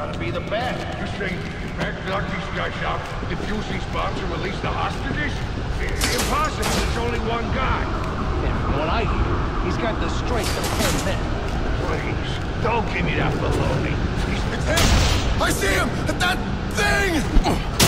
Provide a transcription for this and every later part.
was it? It's gotta be the bat. You say Mac knocked these guys out, defuse these bombs, and release the hostages? It's impossible. There's only one guy. And from what I hear, he's got the strength of ten men. Please, don't give me that baloney. He's him! I see him! That thing!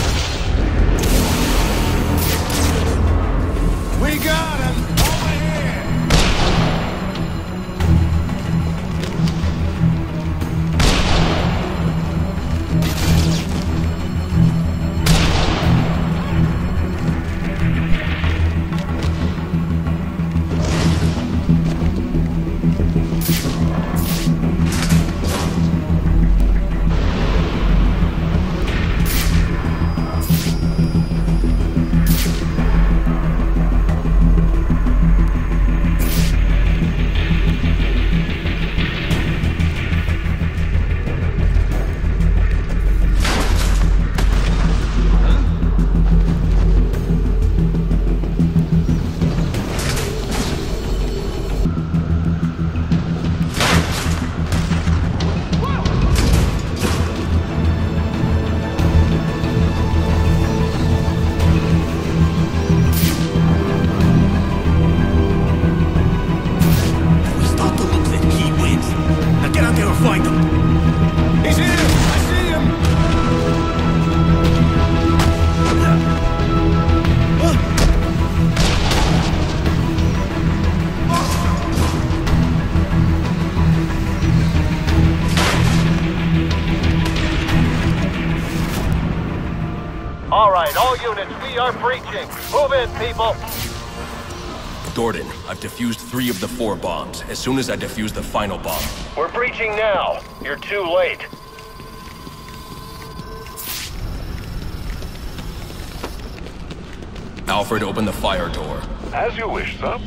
Units, we are breaching. Move in, people. Gordon, I've defused three of the four bombs. As soon as I defuse the final bomb, We're breaching now. You're too late. Alfred, open the fire door. As you wish, sir.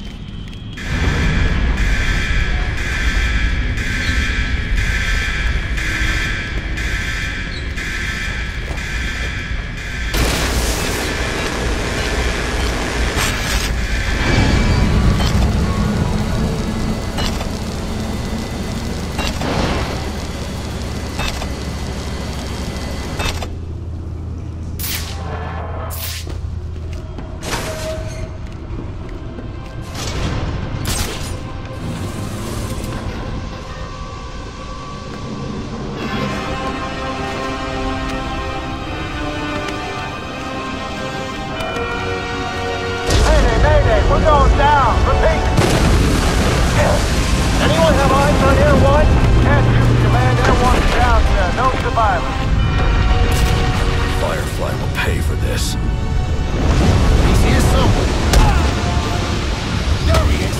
Survivors. Firefly will pay for this. He's here somewhere. There he is!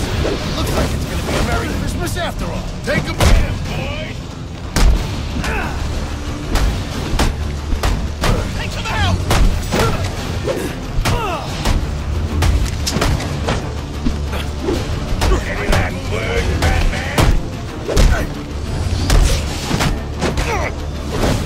Looks like it's gonna be a Merry Christmas after all. Take him in, boys! Come on!